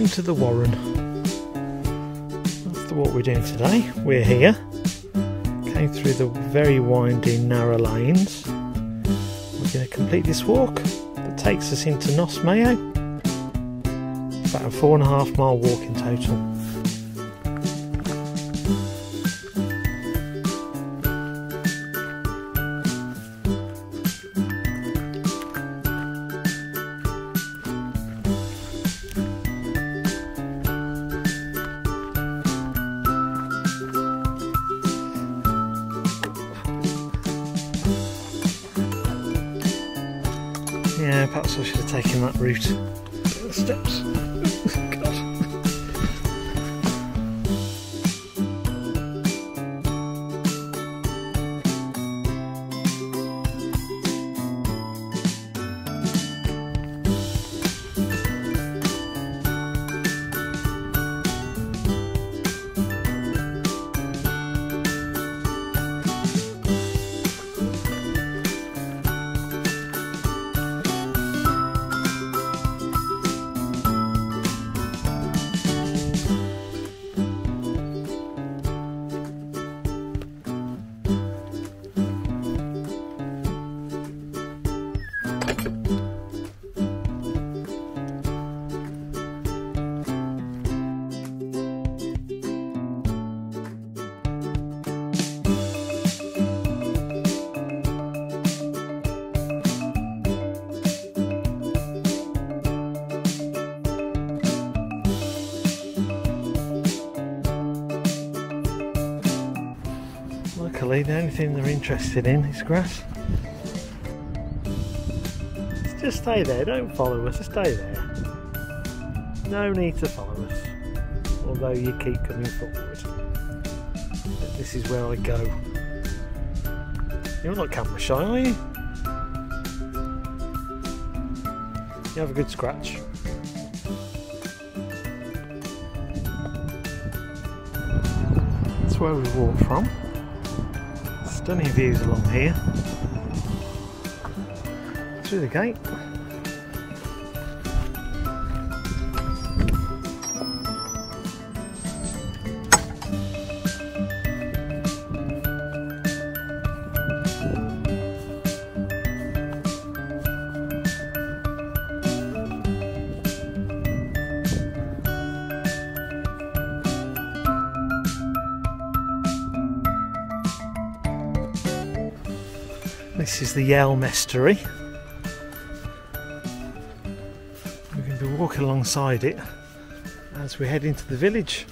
Welcome to the Warren. That's what we're doing today. We're here. Came through the very winding narrow lanes. We're going to complete this walk that takes us into Noss Mayo. About a four and a half mile walk in total. Yeah, perhaps I should have taken that route. Steps. The only thing they're interested in is grass. Just stay there, don't follow us, just stay there. No need to follow us, although you keep coming forward. But this is where I go. You're not camera shy, are you? You have a good scratch. That's where we walk from. Stunning views along here. Through the gate. This is the Yealm Estuary. We're going to be walking alongside it as we head into the village.